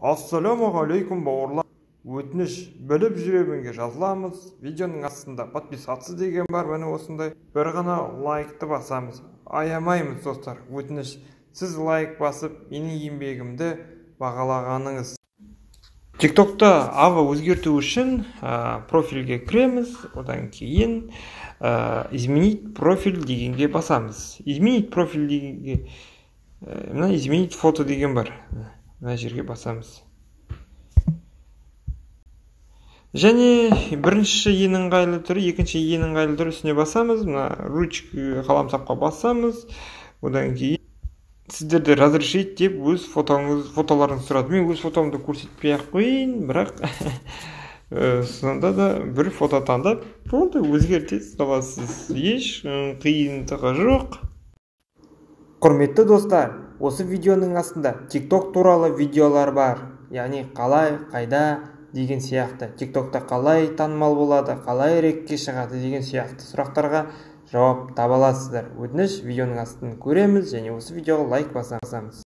ассалаумағалейкум бауырлар. Өтініш біліп жүремінге жазыламыз. Видеоның астында подписаться деген бар міне осындай. Бір ғана лайкты басамыз. Аямаймыз достар өтініш. Сіз лайк басып менің еңбегімді бағалағаныңыз. Тиктокта ава өзгерту үшін ә, профильге кіреміз. Одан кейін изменить профиль дегенге басамыз. Изменить профиль дегенге мына изменить фото деген бар. Мына жерге басамыз. Және бірінші ең ыңғайлы түрі екінші ең ыңғайлы түрі үстіне басамыз. Мына ручка қаламсапқа басамыз. Одан кейін сіздерді разрешить деп өз фотоңыз фотоларыңызды сұрады мен өз фотомды көрсетпей ақ қояйын бірақ сонда да бір фото таңдап болды өзгерте саласыз еш қиындығы жоқ. Құрметті достар осы видеоның астында тикток туралы видеолар бар. Яғни қалай қайда деген сияқты. Тиктокта қалай танымал болады қалай рекке шығады деген сияқты сұрақтарға жауап таба аласыздар. Өтініш видеоның астын көреміз және осы видеоға лайк басамыз.